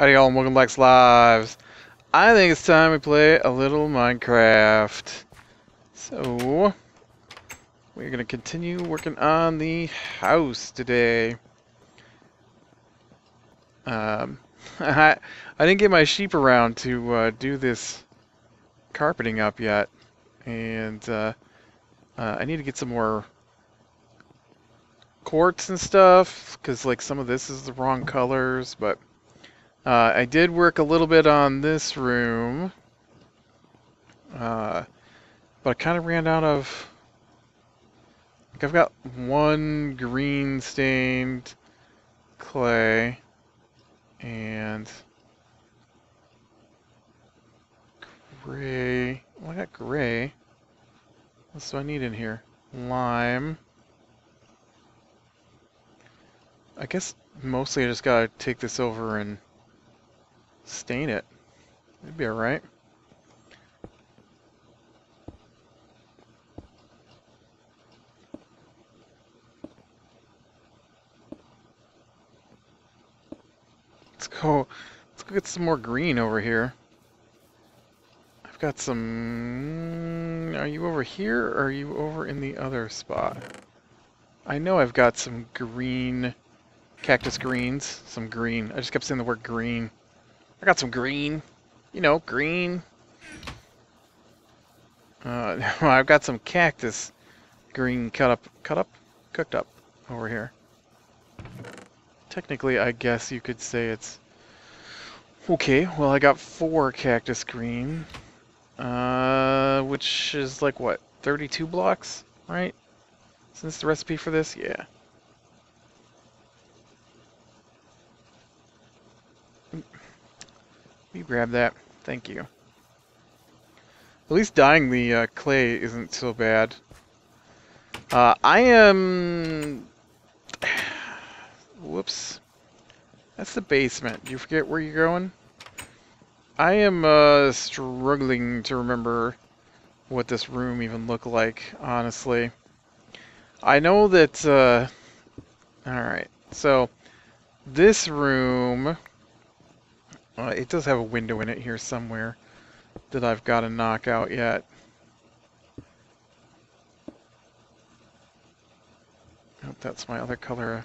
Howdy y'all and welcome back to Lives. I think it's time we play a little Minecraft. So, we're going to continue working on the house today. Um, I, I didn't get my sheep around to uh, do this carpeting up yet. And uh, uh, I need to get some more quartz and stuff, because like some of this is the wrong colors, but uh, I did work a little bit on this room, uh, but I kind of ran out of. Like I've got one green stained clay and gray. Well, I got gray. What do I need in here? Lime. I guess mostly I just gotta take this over and Stain it. It'd be alright. Let's go, let's go get some more green over here. I've got some... Are you over here, or are you over in the other spot? I know I've got some green... Cactus greens. Some green. I just kept saying the word green. I got some green. You know, green. Uh, I've got some cactus green cut up, cut up, cooked up over here. Technically, I guess you could say it's... Okay, well I got four cactus green. Uh, which is like, what, 32 blocks, right? Since the recipe for this? Yeah. You grab that. Thank you. At least dying the uh, clay isn't so bad. Uh, I am... Whoops. That's the basement. You forget where you're going? I am uh, struggling to remember what this room even looked like, honestly. I know that... Uh... Alright, so this room uh, it does have a window in it here somewhere that I've got to knock out yet. Oh, that's my other color.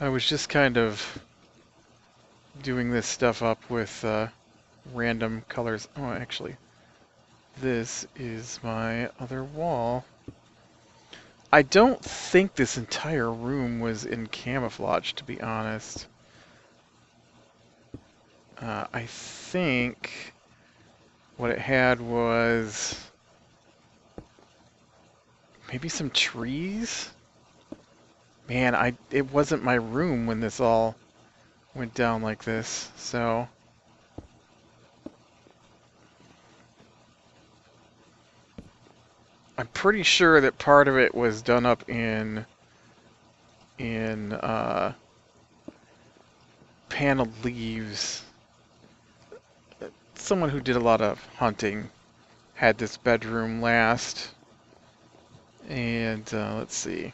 I was just kind of doing this stuff up with uh, random colors. Oh, actually, this is my other wall. I don't think this entire room was in camouflage, to be honest. Uh, I think what it had was maybe some trees? Man, I it wasn't my room when this all went down like this, so... I'm pretty sure that part of it was done up in in uh, paneled leaves. Someone who did a lot of hunting had this bedroom last. And uh, let's see.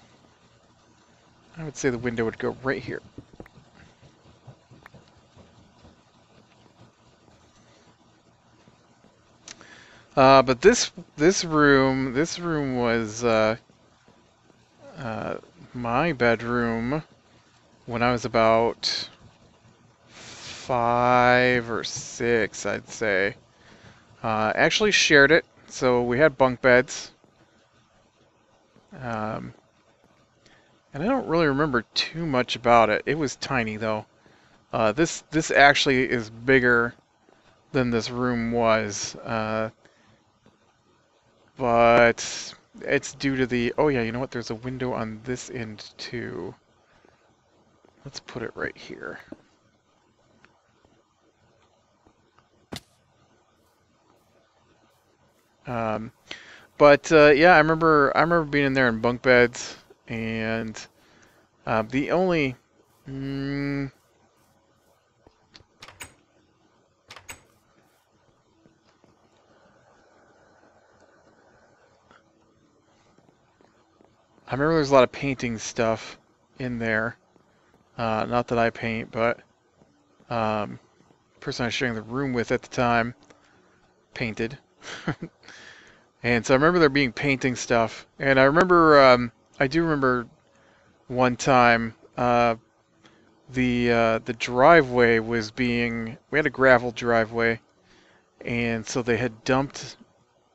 I would say the window would go right here. Uh, but this this room this room was uh, uh, my bedroom when I was about five or six, I'd say. Uh, actually shared it, so we had bunk beds. Um, and I don't really remember too much about it. It was tiny though. Uh, this this actually is bigger than this room was. Uh, but it's due to the, oh yeah, you know what, there's a window on this end too. Let's put it right here. Um, but uh, yeah, I remember I remember being in there in bunk beds, and uh, the only mm, I remember there's a lot of painting stuff in there. Uh, not that I paint, but um, person I was sharing the room with at the time painted. and so I remember there being painting stuff. And I remember, um, I do remember one time uh, the uh, the driveway was being we had a gravel driveway, and so they had dumped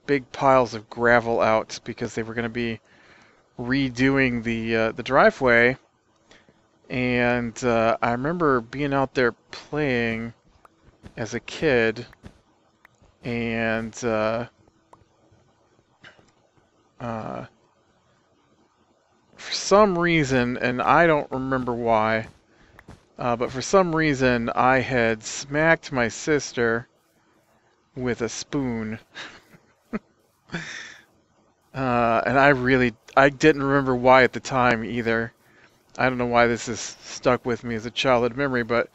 big piles of gravel out because they were going to be redoing the uh, the driveway. And uh, I remember being out there playing as a kid, and uh, uh, for some reason, and I don't remember why, uh, but for some reason I had smacked my sister with a spoon. uh, and I really, I didn't remember why at the time either. I don't know why this is stuck with me as a childhood memory, but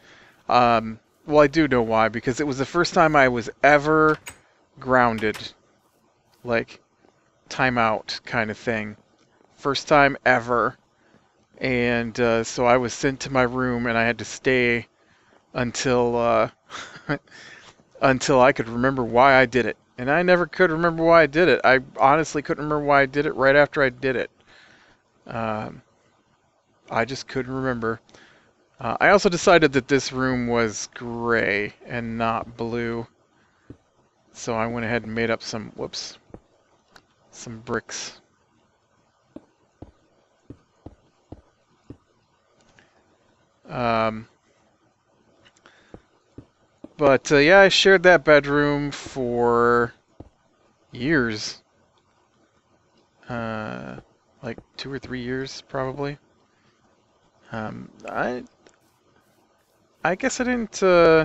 um, well, I do know why because it was the first time I was ever grounded, like timeout kind of thing. First time ever, and uh, so I was sent to my room and I had to stay until uh, until I could remember why I did it. And I never could remember why I did it. I honestly couldn't remember why I did it right after I did it. Um, I just couldn't remember. Uh, I also decided that this room was gray and not blue. So I went ahead and made up some, whoops, some bricks. Um, but uh, yeah, I shared that bedroom for years. Uh, like two or three years, probably. Um, I I guess I didn't, uh...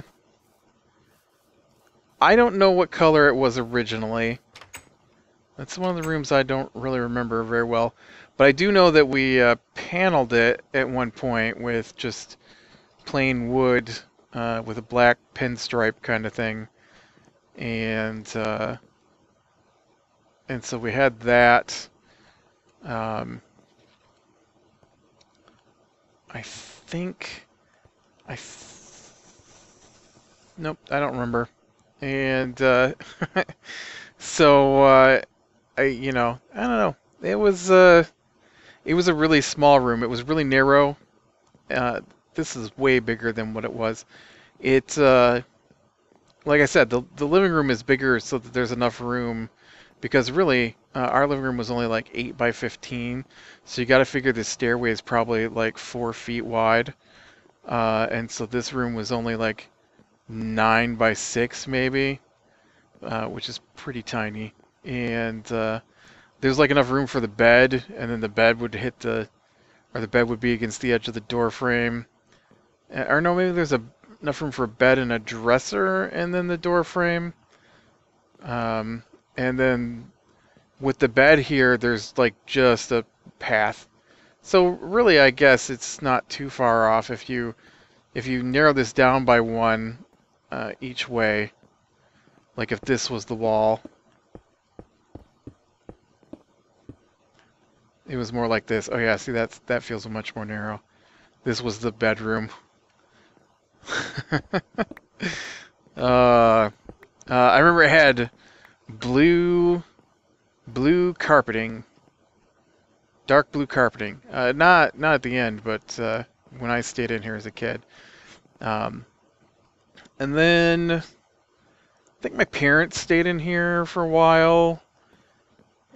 I don't know what color it was originally. That's one of the rooms I don't really remember very well. But I do know that we uh, paneled it at one point with just plain wood uh, with a black pinstripe kind of thing. And, uh, and so we had that. Um, I think I nope, I don't remember. And uh, so uh, I, you know, I don't know. It was uh, it was a really small room. It was really narrow. Uh, this is way bigger than what it was. It, uh, like I said, the the living room is bigger so that there's enough room. Because really, uh, our living room was only like eight by fifteen, so you got to figure the stairway is probably like four feet wide. Uh, and so this room was only like nine by six maybe, uh, which is pretty tiny. And uh, there's like enough room for the bed, and then the bed would hit the, or the bed would be against the edge of the door frame. Uh, or no, maybe there's a, enough room for a bed and a dresser, and then the door frame. Um, and then with the bed here, there's like just a path so really, I guess it's not too far off if you if you narrow this down by one uh, each way. Like if this was the wall, it was more like this. Oh yeah, see that's that feels much more narrow. This was the bedroom. uh, uh, I remember it had blue blue carpeting dark blue carpeting. Uh, not not at the end, but uh, when I stayed in here as a kid. Um, and then I think my parents stayed in here for a while,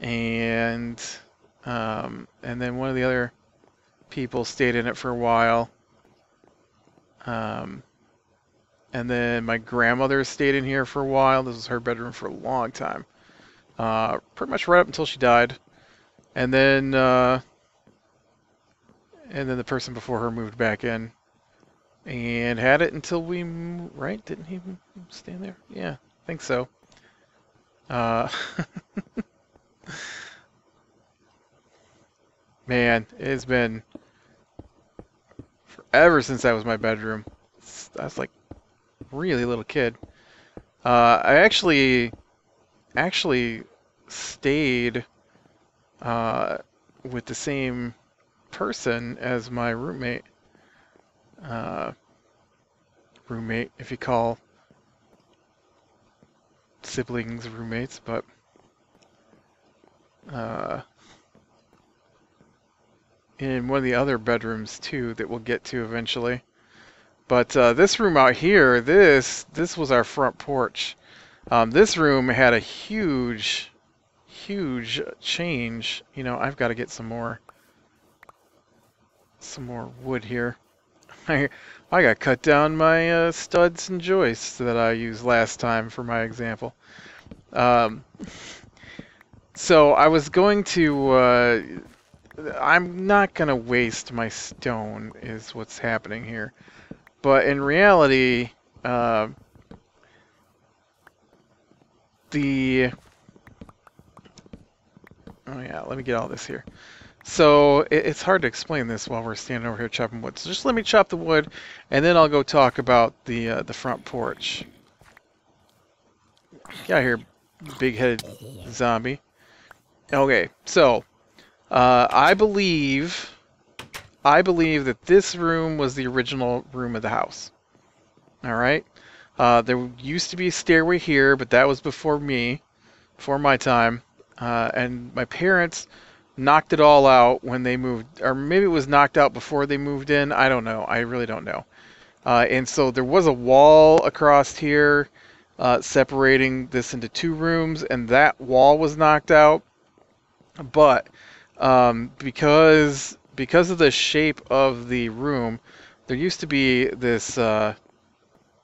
and um, and then one of the other people stayed in it for a while. Um, and then my grandmother stayed in here for a while. This was her bedroom for a long time. Uh, pretty much right up until she died. And then, uh, and then the person before her moved back in and had it until we, right? Didn't he stand there? Yeah, I think so. Uh, man, it's been forever since that was my bedroom. I was like really little kid. Uh, I actually, actually stayed uh, with the same person as my roommate. Uh, roommate, if you call siblings roommates, but uh, in one of the other bedrooms too that we'll get to eventually. But uh, this room out here, this this was our front porch. Um, this room had a huge, huge change. You know, I've got to get some more, some more wood here. I I got cut down my uh, studs and joists that I used last time for my example. Um, so I was going to. Uh, I'm not gonna waste my stone, is what's happening here. But in reality, uh, the oh yeah, let me get all this here. So it, it's hard to explain this while we're standing over here chopping wood. So just let me chop the wood, and then I'll go talk about the uh, the front porch. Out here, big-headed zombie. Okay, so uh, I believe, I believe that this room was the original room of the house. All right. Uh, there used to be a stairway here, but that was before me, before my time. Uh, and my parents knocked it all out when they moved, or maybe it was knocked out before they moved in. I don't know. I really don't know. Uh, and so there was a wall across here uh, separating this into two rooms, and that wall was knocked out. But um, because because of the shape of the room, there used to be this uh,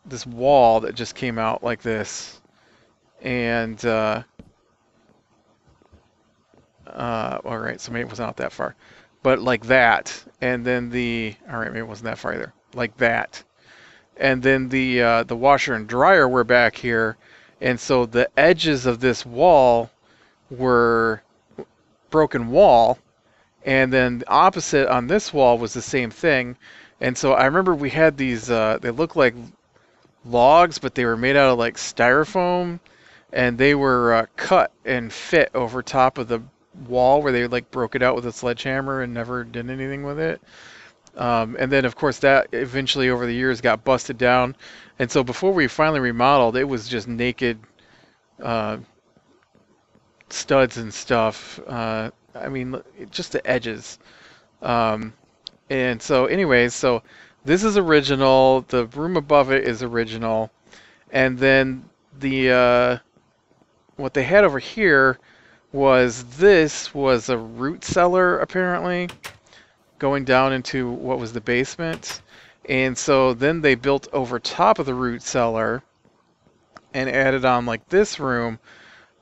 this wall that just came out like this, and uh, uh, all right, so maybe it was not that far, but like that, and then the all right, maybe it wasn't that far either, like that, and then the uh, the washer and dryer were back here, and so the edges of this wall were broken wall, and then the opposite on this wall was the same thing. And so I remember we had these. Uh, they looked like logs, but they were made out of like styrofoam, and they were uh, cut and fit over top of the wall where they like broke it out with a sledgehammer and never did anything with it. Um, and then of course that eventually over the years got busted down, and so before we finally remodeled, it was just naked uh, studs and stuff. Uh, I mean, just the edges. Um, and so, anyways, so this is original. The room above it is original, and then the uh, what they had over here was this was a root cellar apparently, going down into what was the basement. And so then they built over top of the root cellar and added on like this room,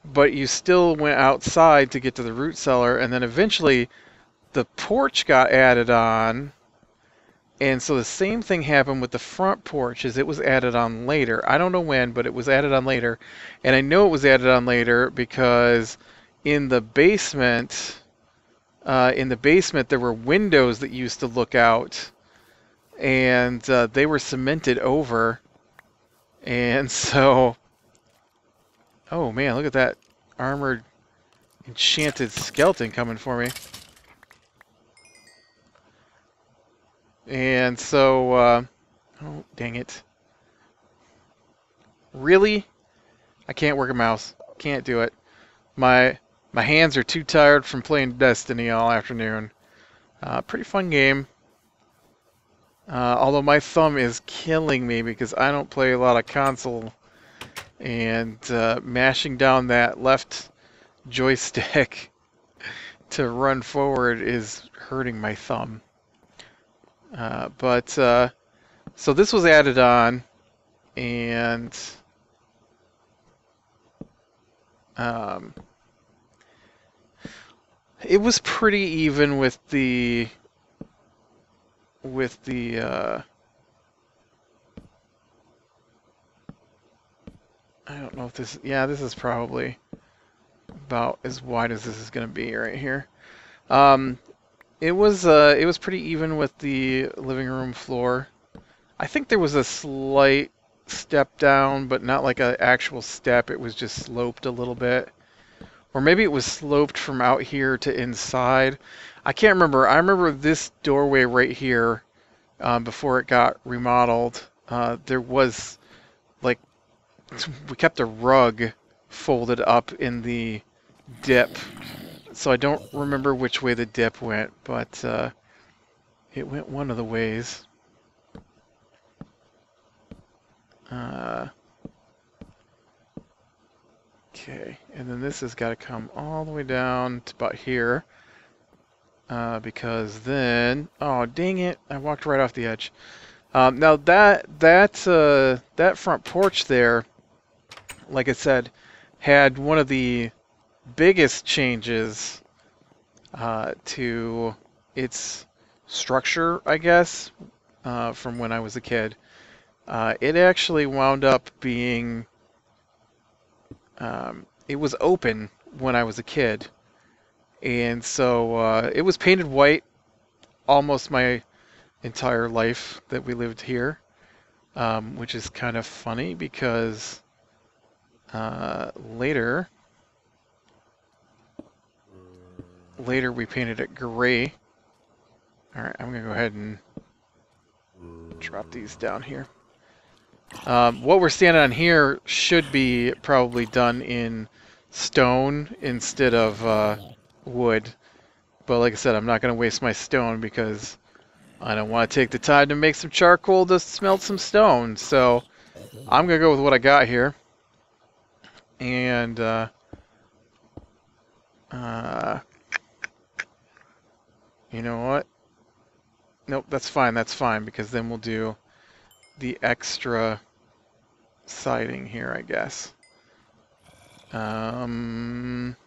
but you still went outside to get to the root cellar, and then eventually the porch got added on. And so the same thing happened with the front porch as it was added on later. I don't know when, but it was added on later. And I know it was added on later because in the basement uh, in the basement there were windows that used to look out and uh, they were cemented over and so Oh man, look at that armored enchanted skeleton coming for me. And so, uh, oh dang it. Really? I can't work a mouse. Can't do it. My my hands are too tired from playing Destiny all afternoon. Uh, pretty fun game. Uh, although my thumb is killing me because I don't play a lot of console and uh, mashing down that left joystick to run forward is hurting my thumb. Uh, but uh, so this was added on, and um, it was pretty even with the with the I don't know if this, yeah, this is probably about as wide as this is going to be right here. Um, it was, uh, it was pretty even with the living room floor. I think there was a slight step down, but not like an actual step. It was just sloped a little bit. or maybe it was sloped from out here to inside. I can't remember. I remember this doorway right here um, before it got remodeled. Uh, there was we kept a rug folded up in the dip, so I don't remember which way the dip went, but uh, it went one of the ways. Uh, okay, and then this has got to come all the way down to about here. Uh, because then, oh dang it, I walked right off the edge. Um, now that that uh, that front porch there, like I said, had one of the biggest changes uh, to its structure, I guess, uh, from when I was a kid. Uh, it actually wound up being, um, it was open when I was a kid. And so uh, it was painted white almost my entire life that we lived here, um, which is kind of funny because uh, later, later we painted it gray. All right, I'm gonna go ahead and drop these down here. Um, what we're standing on here should be probably done in stone instead of uh, wood. But like I said, I'm not going to waste my stone because I don't want to take the time to make some charcoal to smelt some stone. So I'm going to go with what I got here. And, uh, uh, you know what? Nope, that's fine, that's fine, because then we'll do the extra siding here, I guess. Um,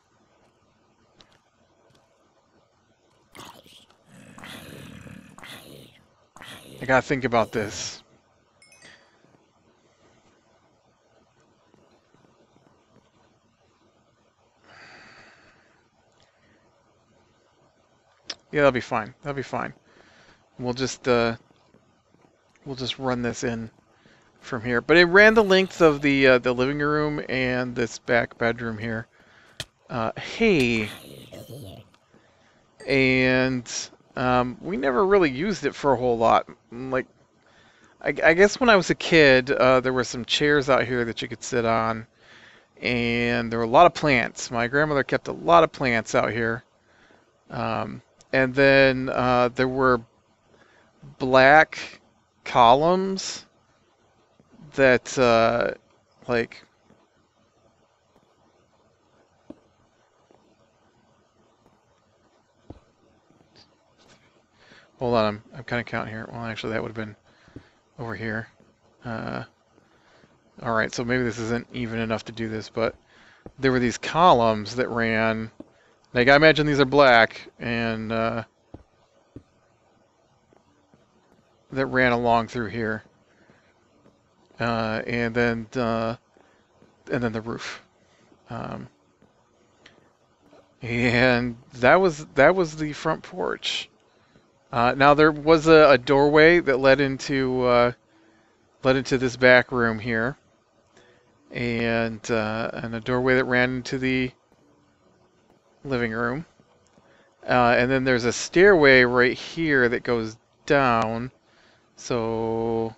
I gotta think about this. Yeah, that'll be fine. That'll be fine. We'll just uh, we'll just run this in from here. But it ran the length of the uh, the living room and this back bedroom here. Uh, hey, and um, we never really used it for a whole lot. Like, I, I guess when I was a kid, uh, there were some chairs out here that you could sit on, and there were a lot of plants. My grandmother kept a lot of plants out here. Um, and then uh, there were black columns that, uh, like, Hold on, I'm, I'm kind of counting here. Well, actually, that would have been over here. Uh, all right, so maybe this isn't even enough to do this, but there were these columns that ran. Like, I imagine these are black, and uh, that ran along through here. Uh, and then uh, and then the roof. Um, and that was that was the front porch. Uh, now there was a, a, doorway that led into uh, led into this back room here, and uh, and a doorway that ran into the living room, uh, and then there's a stairway right here that goes down. So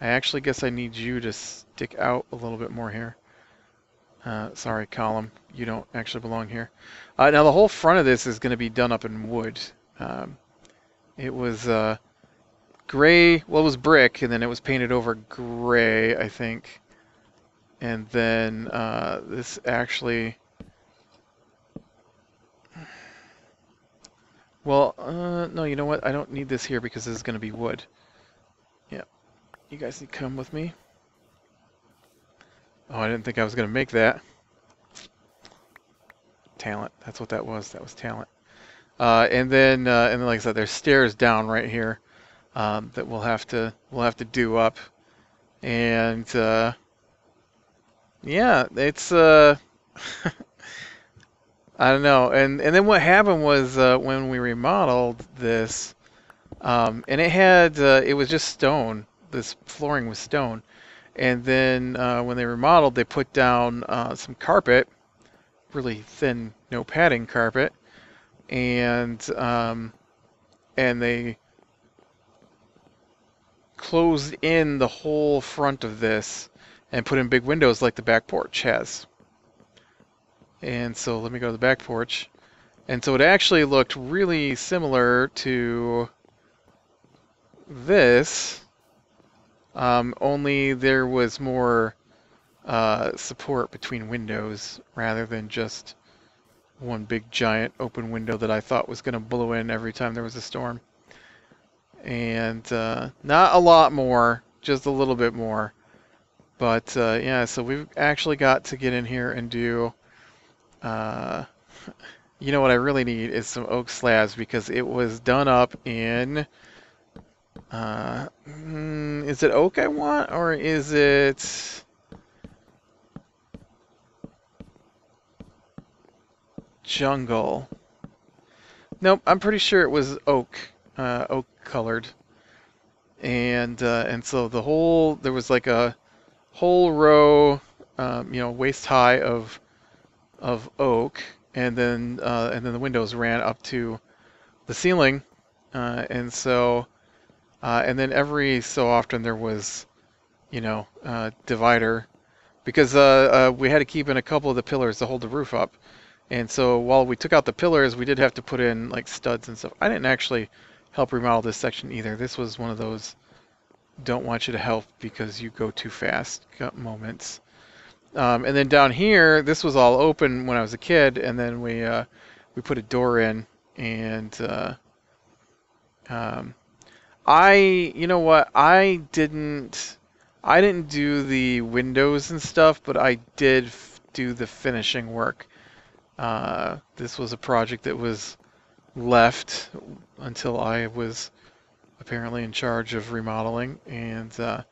I actually guess I need you to stick out a little bit more here. Uh, sorry, column, you don't actually belong here. Uh, now the whole front of this is going to be done up in wood. Um, it was uh, gray, well, it was brick, and then it was painted over gray, I think. And then uh, this actually... Well, uh, no, you know what? I don't need this here because this is going to be wood. Yeah. You guys need to come with me. Oh, I didn't think I was going to make that. Talent. That's what that was. That was talent. Uh, and then, uh, and then, like I said, there's stairs down right here um, that we'll have to we'll have to do up. And uh, yeah, it's uh, I don't know. And and then what happened was uh, when we remodeled this, um, and it had uh, it was just stone. This flooring was stone. And then uh, when they remodeled, they put down uh, some carpet really thin, no padding carpet, and um, and they closed in the whole front of this and put in big windows like the back porch has. And so let me go to the back porch. And so it actually looked really similar to this, um, only there was more uh, support between windows rather than just one big giant open window that I thought was going to blow in every time there was a storm. And uh, not a lot more, just a little bit more. But uh, yeah, so we've actually got to get in here and do. Uh, you know what I really need is some oak slabs because it was done up in. Uh, mm, is it oak I want or is it? Jungle. Nope, I'm pretty sure it was oak, uh, oak colored, and uh, and so the whole there was like a whole row, um, you know, waist high of of oak, and then uh, and then the windows ran up to the ceiling, uh, and so uh, and then every so often there was, you know, uh, divider, because uh, we had to keep in a couple of the pillars to hold the roof up, and so while we took out the pillars, we did have to put in like studs and stuff. I didn't actually help remodel this section either. This was one of those don't want you to help because you go too fast moments. Um, and then down here, this was all open when I was a kid, and then we uh, we put a door in, and uh, um, I, you know what, I didn't, I didn't do the windows and stuff, but I did do the finishing work. Uh, this was a project that was left until I was apparently in charge of remodeling, and uh,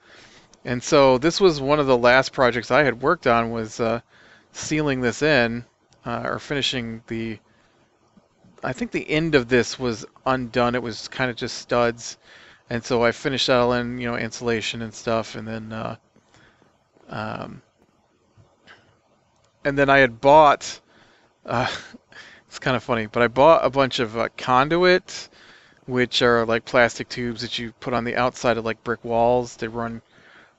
and so this was one of the last projects I had worked on was uh, sealing this in uh, or finishing the. I think the end of this was undone. It was kind of just studs, and so I finished that all in, you know, insulation and stuff, and then. Uh, um, and then I had bought. Uh, it's kind of funny, but I bought a bunch of uh, conduit which are like plastic tubes that you put on the outside of like brick walls to run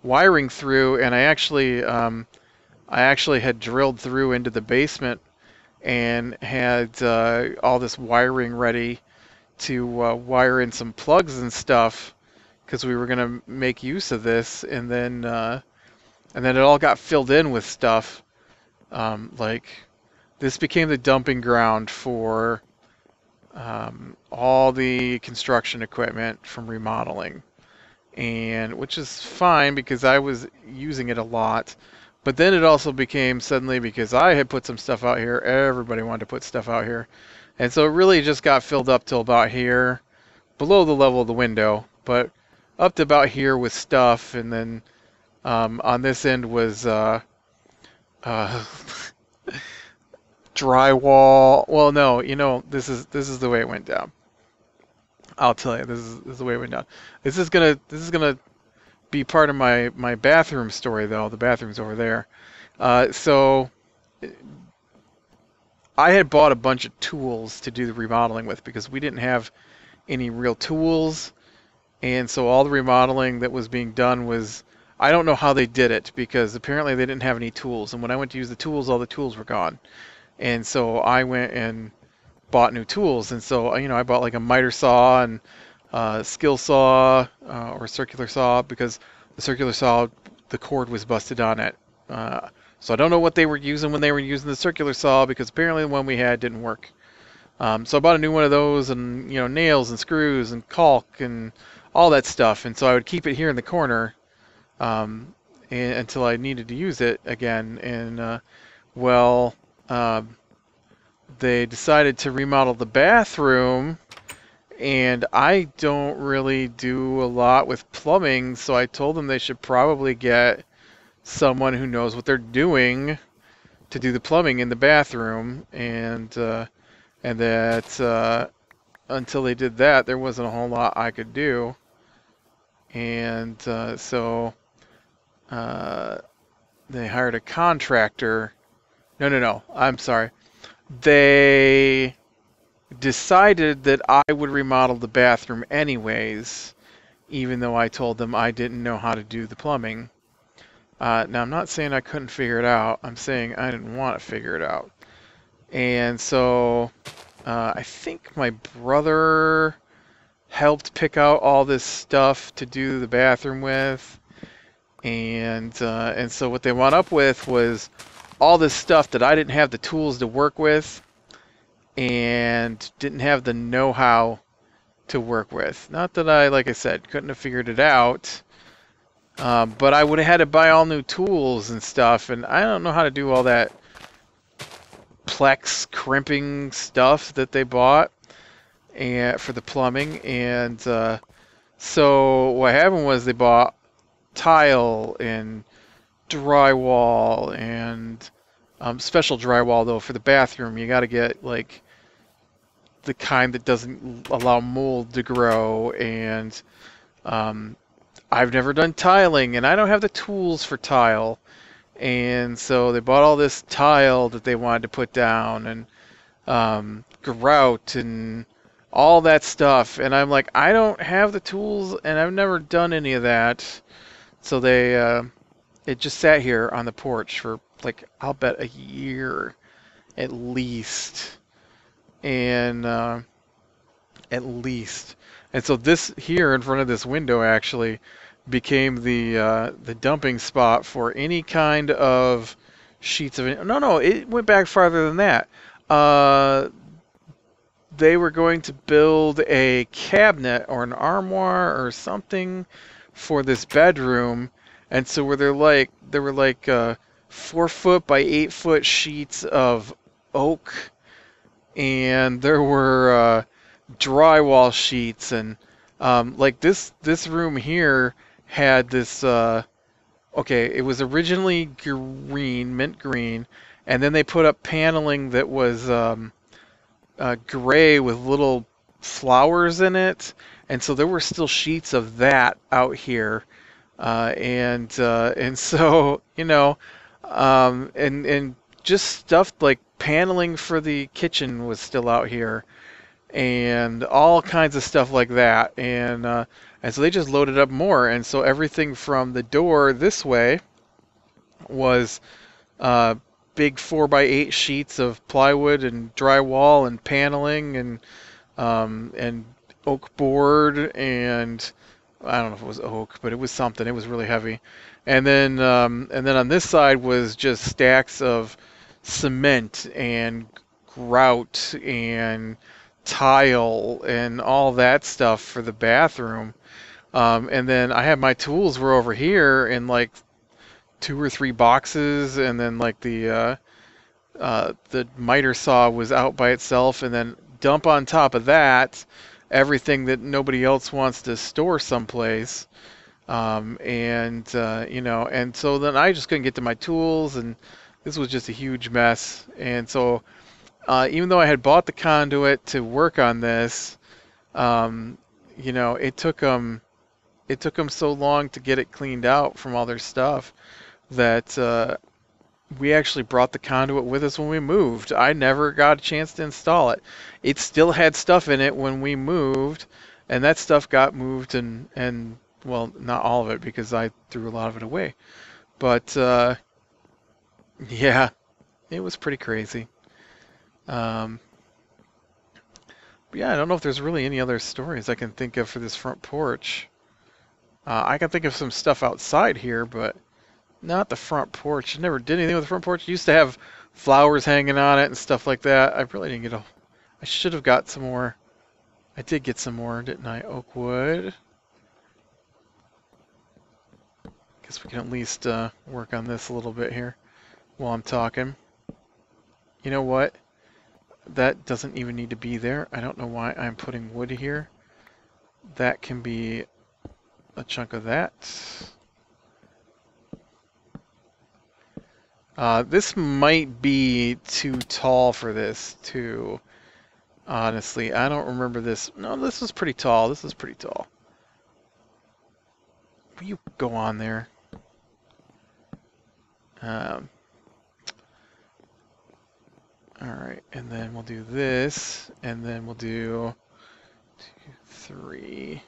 wiring through. And I actually, um, I actually had drilled through into the basement and had uh, all this wiring ready to uh, wire in some plugs and stuff because we were gonna make use of this. And then, uh, and then it all got filled in with stuff. Um, like this became the dumping ground for um, all the construction equipment from remodeling, and which is fine because I was using it a lot. But then it also became suddenly because I had put some stuff out here, everybody wanted to put stuff out here. And so it really just got filled up till about here, below the level of the window, but up to about here with stuff. And then um, on this end was uh, uh, drywall. Well, no, you know, this is this is the way it went down. I'll tell you, this is, this is the way it went down. This is gonna this is gonna be part of my my bathroom story, though. The bathroom's over there. Uh, so I had bought a bunch of tools to do the remodeling with because we didn't have any real tools, and so all the remodeling that was being done was. I don't know how they did it because apparently they didn't have any tools, and when I went to use the tools, all the tools were gone. And so I went and bought new tools. And so, you know, I bought like a miter saw and uh, skill saw uh, or circular saw because the circular saw, the cord was busted on it. Uh, so I don't know what they were using when they were using the circular saw because apparently the one we had didn't work. Um, so I bought a new one of those and, you know, nails and screws and caulk and all that stuff. And so I would keep it here in the corner um, and, until I needed to use it again. And, uh, well, uh, they decided to remodel the bathroom and I don't really do a lot with plumbing, so I told them they should probably get someone who knows what they're doing to do the plumbing in the bathroom, and uh, and that uh, until they did that, there wasn't a whole lot I could do, and uh, so uh, they hired a contractor No, no, no. I'm sorry. They decided that I would remodel the bathroom anyways, even though I told them I didn't know how to do the plumbing. Uh, now, I'm not saying I couldn't figure it out. I'm saying I didn't want to figure it out. And so uh, I think my brother helped pick out all this stuff to do the bathroom with. And uh, and so what they wound up with was all this stuff that I didn't have the tools to work with and didn't have the know-how to work with. Not that I, like I said, couldn't have figured it out, um, but I would have had to buy all new tools and stuff, and I don't know how to do all that PEX crimping stuff that they bought and for the plumbing. And uh, so what happened was they bought tile and drywall and um, special drywall though for the bathroom. You got to get like the kind that doesn't allow mold to grow and um, I've never done tiling and I don't have the tools for tile. And so they bought all this tile that they wanted to put down and um, grout and all that stuff. And I'm like, I don't have the tools and I've never done any of that. So they, uh, it just sat here on the porch for like, I'll bet a year at least. And, uh, at least. And so this here in front of this window actually became the uh, the dumping spot for any kind of sheets of no no it went back farther than that. Uh, they were going to build a cabinet or an armoire or something for this bedroom, and so were there like there were like uh, four foot by eight foot sheets of oak, and there were uh, drywall sheets and um, like this this room here had this uh, okay it was originally green mint green. And then they put up paneling that was um, uh, gray with little flowers in it. And so there were still sheets of that out here uh, and uh, and so you know um, and and just stuff like paneling for the kitchen was still out here and all kinds of stuff like that. And uh, and so they just loaded up more. And so everything from the door this way was uh, big four by eight sheets of plywood and drywall and paneling and um, and oak board and I don't know if it was oak, but it was something. It was really heavy. And then um, and then on this side was just stacks of cement and grout and tile and all that stuff for the bathroom. Um, and then I had my tools were over here in like two or three boxes, and then like the uh, uh, the miter saw was out by itself, and then dump on top of that everything that nobody else wants to store someplace. Um, and uh, you know, and so then I just couldn't get to my tools, and this was just a huge mess. And so, uh, even though I had bought the conduit to work on this, um, you know, it took them, it took them so long to get it cleaned out from all their stuff that uh, we actually brought the conduit with us when we moved. I never got a chance to install it. It still had stuff in it when we moved, and that stuff got moved and and well, not all of it because I threw a lot of it away. But uh, yeah, it was pretty crazy. Um, but yeah, I don't know if there's really any other stories I can think of for this front porch. Uh, I can think of some stuff outside here, but not the front porch. I never did anything with the front porch. used to have flowers hanging on it and stuff like that. I really didn't get a... I should have got some more. I did get some more, didn't I? Oak wood. Guess we can at least uh, work on this a little bit here while I'm talking. You know what? That doesn't even need to be there. I don't know why I'm putting wood here. That can be a chunk of that. Uh, this might be too tall for this, too. Honestly, I don't remember this. No, this is pretty tall. This is pretty tall. Will you go on there? Um, Alright, and then we'll do this, and then we'll do two, three.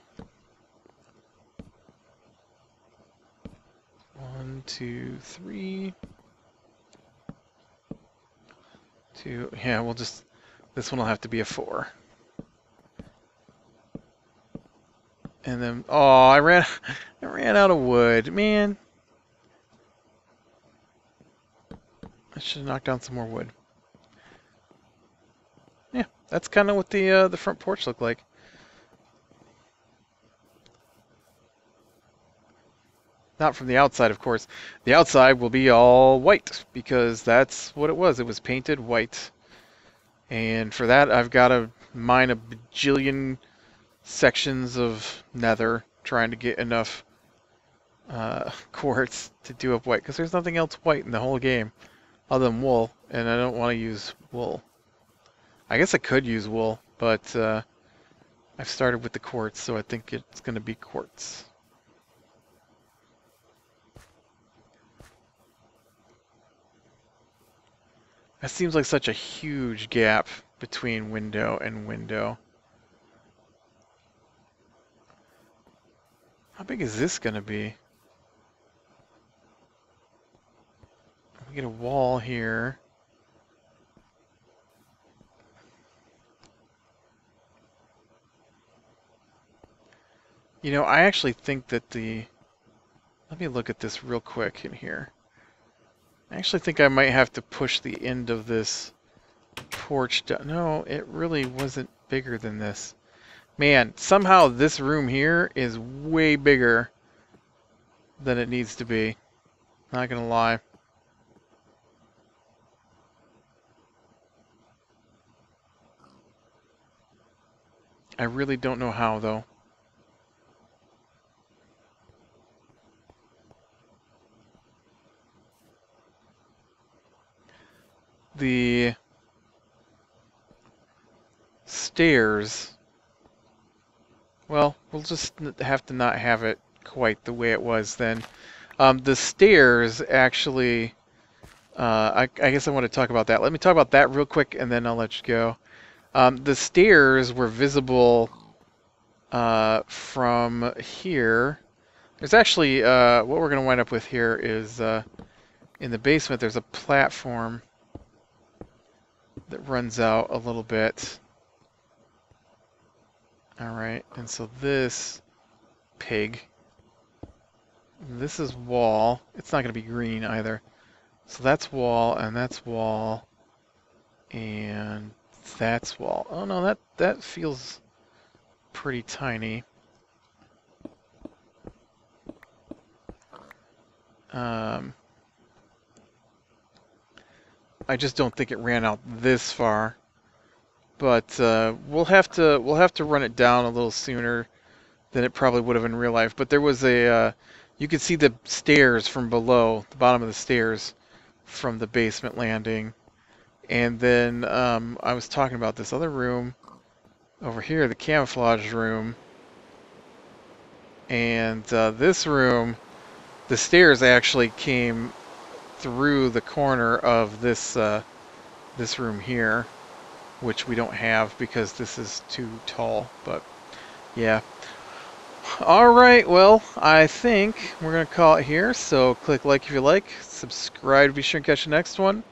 One, two, three. Two, yeah, we'll just, this one will have to be a four. And then, oh, I ran, I ran out of wood, man. I should have knocked down some more wood. Yeah, that's kind of what the uh, the front porch looked like. Not from the outside, of course. The outside will be all white because that's what it was. It was painted white. And for that, I've got to mine a bajillion sections of nether trying to get enough uh, quartz to do up white because there's nothing else white in the whole game other than wool, and I don't want to use wool. I guess I could use wool, but uh, I've started with the quartz, so I think it's going to be quartz. That seems like such a huge gap between window and window. How big is this going to be? We get a wall here. You know, I actually think that the... Let me look at this real quick in here. I actually think I might have to push the end of this porch down. No, it really wasn't bigger than this. Man, somehow this room here is way bigger than it needs to be. Not gonna lie. I really don't know how, though. The stairs, well, we'll just have to not have it quite the way it was then. Um, the stairs actually, uh, I, I guess I want to talk about that. Let me talk about that real quick and then I'll let you go. Um, the stairs were visible uh, from here. There's actually, uh, what we're going to wind up with here is uh, in the basement there's a platform that runs out a little bit. Alright, and so this pig, this is wall. It's not going to be green either. So that's wall, and that's wall, and that's wall. Oh no, that, that feels pretty tiny. Um, I just don't think it ran out this far. But uh, we'll have to we'll have to run it down a little sooner than it probably would have in real life. But there was a uh, you could see the stairs from below, the bottom of the stairs from the basement landing. And then um, I was talking about this other room over here, the camouflage room. And uh, this room, the stairs actually came through the corner of this uh, this room here, which we don't have because this is too tall. But yeah. All right, well, I think we're going to call it here. So click like if you like, subscribe to be sure to catch the next one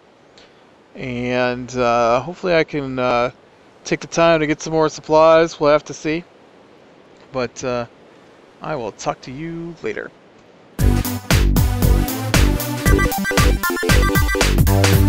and uh, hopefully I can uh, take the time to get some more supplies. We'll have to see. But uh, I will talk to you later. We'll.